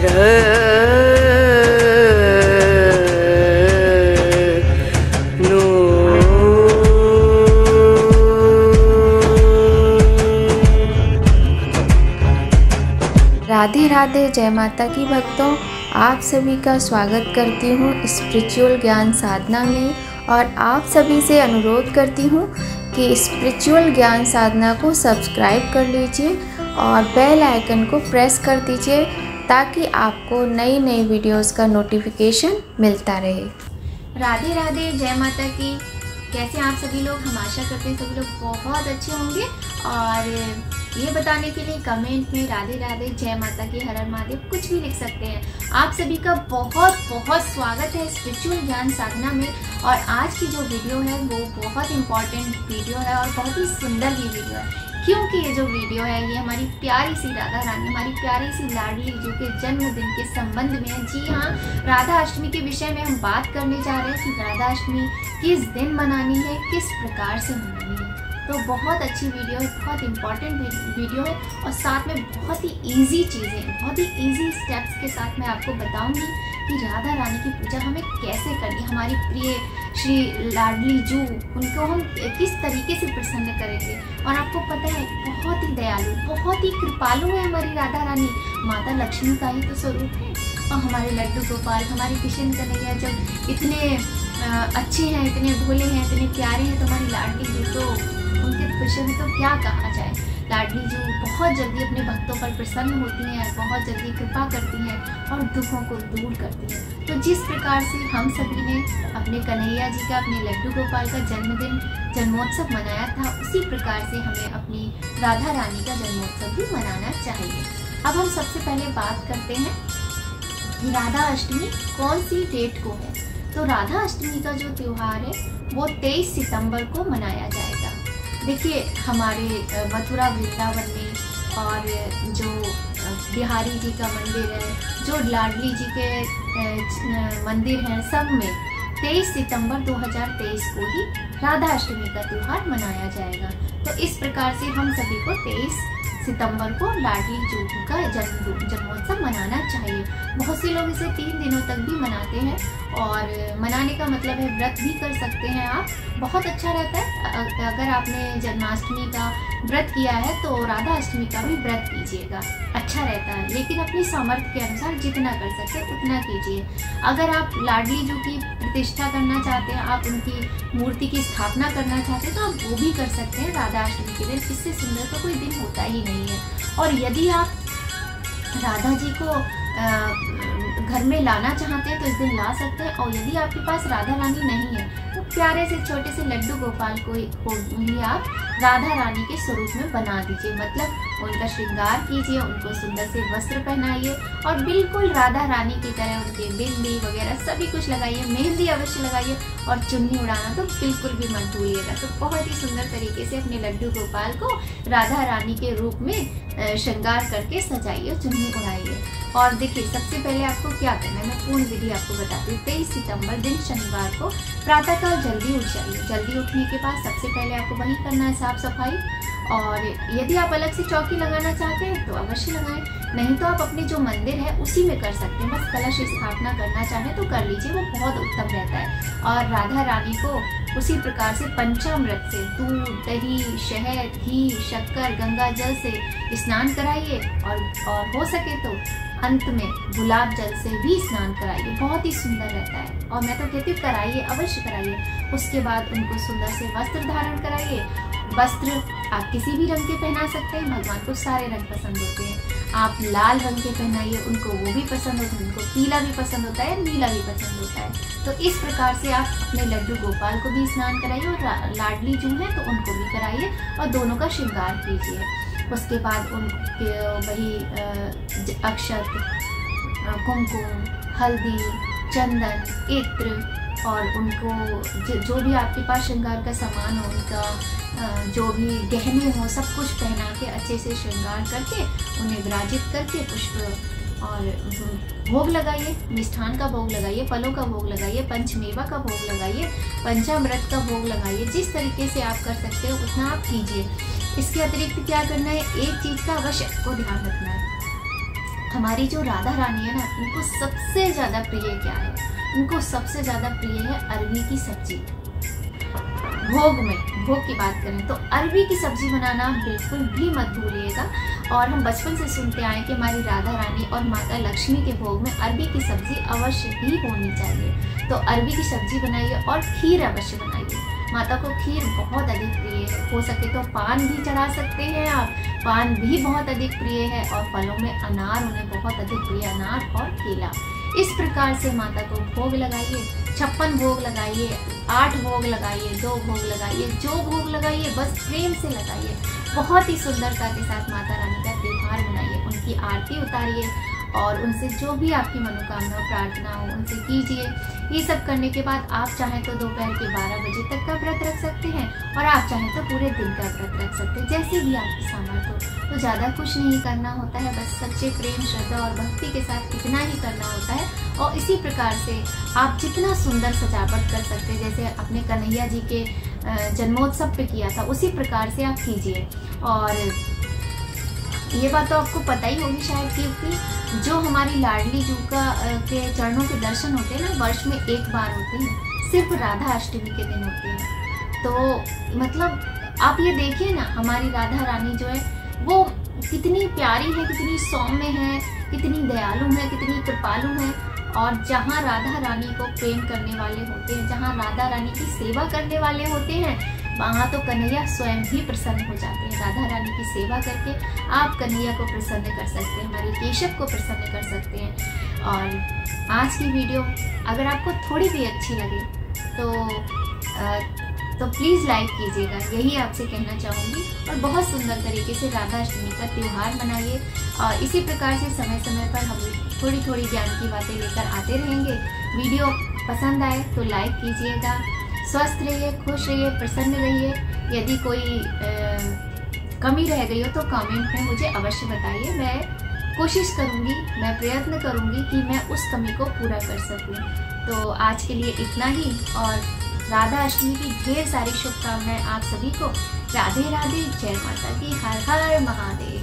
राधे राधे, जय माता की भक्तों, आप सभी का स्वागत करती हूँ स्पिरिचुअल ज्ञान साधना में और आप सभी से अनुरोध करती हूँ कि स्पिरिचुअल ज्ञान साधना को सब्सक्राइब कर लीजिए और बेल आइकन को प्रेस कर दीजिए ताकि आपको नई नई वीडियोस का नोटिफिकेशन मिलता रहे। राधे राधे, जय माता की। कैसे आप सभी लोग? हम आशा करते हैं सभी लोग बहुत अच्छे होंगे। और ये बताने के लिए कमेंट में राधे राधे, जय माता की, हर हर महादेव कुछ भी लिख सकते हैं। आप सभी का बहुत बहुत स्वागत है स्पिरिचुअल ज्ञान साधना में। और आज की जो वीडियो है, वो बहुत इंपॉर्टेंट वीडियो है और बहुत ही सुंदर भी वीडियो है। क्योंकि ये जो वीडियो है, ये हमारी प्यारी सी राधा रानी हमारी प्यारी सी लाडली जो के जन्मदिन के संबंध में है। जी हाँ राधा अष्टमी के विषय में हम बात करने जा रहे हैं कि राधा अष्टमी किस दिन मनानी है, किस प्रकार से मनानी है। तो बहुत अच्छी वीडियो है, बहुत इंपॉर्टेंट वीडियो है और साथ में बहुत ही ईजी चीज़ें बहुत ही ईजी स्टेप्स के साथ मैं आपको बताऊँगी कि राधा रानी की पूजा हमें कैसे करनी हमारी प्रिय श्री लाडली जू, उनको हम किस तरीके से प्रसन्न करेंगे? और आपको पता है, बहुत ही दयालु, बहुत ही कृपालु है हमारी राधा रानी। माता लक्ष्मी का ही तो स्वरूप है। और हमारे लड्डू गोपाल, हमारे किशन कन्हैया जब इतने अच्छे हैं, इतने भोले हैं, इतने प्यारे हैं तो हमारी लाडली जू तो विषय में तो क्या कहा जाए? लाडली जो बहुत जल्दी अपने भक्तों पर प्रसन्न होती हैं, बहुत जल्दी कृपा करती हैं और दुखों को दूर करती हैं। तो जिस प्रकार से हम सभी ने अपने कन्हैया जी का, अपने लड्डू गोपाल का जन्मदिन, जन्मोत्सव मनाया था, उसी प्रकार से हमें अपनी राधा रानी का जन्मोत्सव भी मनाना चाहिए। अब हम सबसे पहले बात करते हैं कि राधा अष्टमी कौन सी डेट को है? तो राधा अष्टमी का जो त्यौहार है, वो 23 सितंबर को मनाया जाएगा। देखिए, हमारे मथुरा, वृंदावन में और जो बिहारी जी का मंदिर है, जो लाडली जी के मंदिर हैं सब में 23 सितंबर 2023 को ही राधा अष्टमी का त्यौहार मनाया जाएगा। तो इस प्रकार से हम सभी को 23 सितंबर को लाडली जोगी का जन्म जन्मोत्सव मनाना चाहिए। बहुत से लोग इसे तीन दिनों तक भी मनाते हैं और मनाने का मतलब है व्रत भी कर सकते हैं आप। बहुत अच्छा रहता है। अगर आपने जन्माष्टमी का व्रत किया है तो राधा अष्टमी का भी व्रत कीजिएगा। अच्छा रहता है। लेकिन अपनी सामर्थ्य के अनुसार जितना कर सकते उतना कीजिए। अगर आप लाडली जो की प्रतिष्ठा करना चाहते हैं, आप उनकी मूर्ति की स्थापना करना चाहते हैं तो आप वो भी कर सकते हैं राधा अष्टमी के दिन। इससे सुंदर तो कोई दिन होता ही नहीं है। और यदि आप राधा जी को घर में लाना चाहते हैं तो इस दिन ला सकते हैं। और यदि आपके पास राधा रानी नहीं है तो प्यारे से छोटे से लड्डू गोपाल को ही आप राधा रानी के स्वरूप में बना दीजिए। मतलब उनका श्रृंगार कीजिए, उनको सुंदर से वस्त्र पहनाइए और बिल्कुल राधा रानी की तरह उनके बिंदी वगैरह सभी कुछ लगाइए, मेहंदी अवश्य लगाइए और चुन्नी उड़ाना तो बिल्कुल भी मत भूलिएगा। तो बहुत ही सुंदर तरीके से अपने लड्डू गोपाल को राधा रानी के रूप में श्रृंगार करके सजाइए, चुन्नी उड़ाइए। और देखिए, सबसे पहले आपको क्या करना है, मैं पूर्ण विधि आपको बताती हूँ। तेईस सितंबर दिन शनिवार को प्रातःकाल जल्दी उठ जाइए। जल्दी उठने के बाद सबसे पहले आपको वही करना है साफ़ सफ़ाई। और यदि आप अलग से चौकी लगाना चाहते हैं तो अवश्य लगाएँ। नहीं तो आप अपने जो मंदिर है, उसी में कर सकते हैं। बस कलश स्थापना करना चाहें तो कर लीजिए, वो बहुत उत्तम रहता है। और राधा रानी को उसी प्रकार से पंचामृत से, दूध, दही, शहद, घी, शक्कर, गंगा जल से स्नान कराइए। और और हो सके तो अंत में गुलाब जल से भी स्नान कराइए। बहुत ही सुंदर रहता है। और मैं तो कहती हूँ, कराइए, अवश्य कराइए। उसके बाद उनको सुंदर से वस्त्र धारण कराइए। वस्त्र आप किसी भी रंग के पहना सकते हैं, भगवान को सारे रंग पसंद होते हैं। आप लाल रंग के पहनाइए, उनको वो भी पसंद होता है, उनको पीला भी पसंद होता है, नीला भी पसंद होता है। तो इस प्रकार से आप अपने लड्डू गोपाल को भी स्नान कराइए और लाडली जो है तो उनको भी कराइए और दोनों का श्रृंगार कीजिए। उसके बाद उनके, वही अक्षत कुमकुम, हल्दी, चंदन, इत्र और उनको जो भी आपके पास श्रृंगार का सामान हो, उनका जो भी गहने हो, सब कुछ पहना के अच्छे से श्रृंगार करके, उन्हें विराजित करके पुष्प और भोग लगाइए, मिष्ठान का भोग लगाइए, फलों का भोग लगाइए, पंचमेवा का भोग लगाइए, पंचामृत का भोग लगाइए, जिस तरीके से आप कर सकते हो, उतना आप कीजिए। इसके अतिरिक्त क्या करना है, एक चीज़ का अवश्य को ध्यान रखना है। हमारी जो राधा रानी है ना, उनको सबसे ज़्यादा प्रिय क्या है? इनको सबसे ज़्यादा प्रिय है अरबी की सब्ज़ी। भोग में, भोग की बात करें तो अरबी की सब्ज़ी बनाना बिल्कुल भी मत भूलिएगा। और हम बचपन से सुनते आए कि हमारी राधा रानी और माता लक्ष्मी के भोग में अरबी की सब्ज़ी अवश्य ही होनी चाहिए। तो अरबी की सब्ज़ी बनाइए और खीर अवश्य बनाइए। माता को खीर बहुत अधिक प्रिय है। हो सके तो पान भी चढ़ा सकते हैं आप। पान भी बहुत अधिक प्रिय है और फलों में अनार उन्हें बहुत अधिक प्रिय अनार और केला। इस प्रकार से माता को भोग लगाइए, छप्पन भोग लगाइए, आठ भोग लगाइए, दो भोग लगाइए, जो भोग लगाइए, बस प्रेम से लगाइए। बहुत ही सुंदरता के साथ माता रानी का त्यौहार मनाइए, उनकी आरती उतारिए और उनसे जो भी आपकी मनोकामना, प्रार्थना हो, उनसे कीजिए। ये सब करने के बाद आप चाहें तो दोपहर के 12 बजे तक का व्रत रख सकते हैं और आप चाहें तो पूरे दिन का व्रत रख सकते हैं, जैसे भी आपकी सामर्थ्य हो। तो ज़्यादा कुछ नहीं करना होता है, बस सच्चे प्रेम, श्रद्धा और भक्ति के साथ इतना ही करना होता है। और इसी प्रकार से आप जितना सुंदर सजावट कर सकते हैं, जैसे अपने कन्हैया जी के जन्मोत्सव पे किया था, उसी प्रकार से आप कीजिए। और ये बात तो आपको पता ही होगी शायद क्योंकि जो हमारी लाडली जू का के चरणों के दर्शन होते हैं ना, वर्ष में एक बार होते हैं, सिर्फ़ राधा अष्टमी के दिन होते हैं। तो मतलब आप ये देखिए ना, हमारी राधा रानी जो है वो कितनी प्यारी है कितनी सौम्य है कितनी दयालु है कितनी कृपालु है। और जहाँ राधा रानी को प्रेम करने वाले होते हैं जहाँ राधा रानी की सेवा करने वाले होते हैं वहाँ तो कन्हैया स्वयं ही प्रसन्न हो जाते हैं। राधा रानी की सेवा करके आप कन्हैया को प्रसन्न कर सकते हैं हमारे केशव को प्रसन्न कर सकते हैं। और आज की वीडियो अगर आपको थोड़ी भी अच्छी लगे तो आ, तो प्लीज़ लाइक कीजिएगा। यही आपसे कहना चाहूँगी। और बहुत सुंदर तरीके से राधा अष्टमी का त्यौहार मनाइए। और इसी प्रकार से समय समय पर हम थोड़ी थोड़ी ज्ञान की बातें लेकर आते रहेंगे। वीडियो पसंद आए तो लाइक कीजिएगा। स्वस्थ रहिए खुश रहिए प्रसन्न रहिए। यदि कोई आ, कमी रह गई हो तो कमेंट में मुझे अवश्य बताइए। मैं कोशिश करूँगी मैं प्रयत्न करूँगी कि मैं उस कमी को पूरा कर सकूँ। तो आज के लिए इतना ही और राधा अष्टमी की ढेर सारी शुभकामनाएँ आप सभी को। राधे राधे, जय माता की हर हर महादेव।